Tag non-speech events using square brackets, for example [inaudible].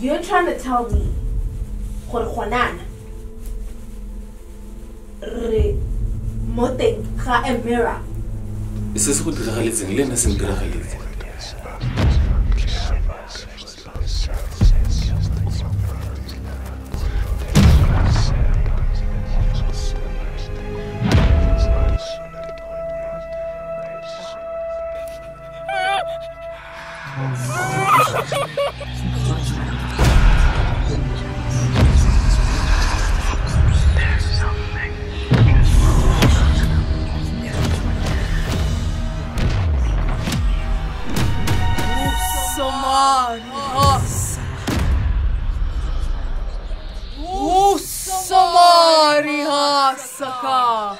you're trying to tell me gore gonana re mo teng ga a mirror se se go diragaletseng le nna se ntiragalletse [laughs] Ossaman! Os! Ussamari Hasaka!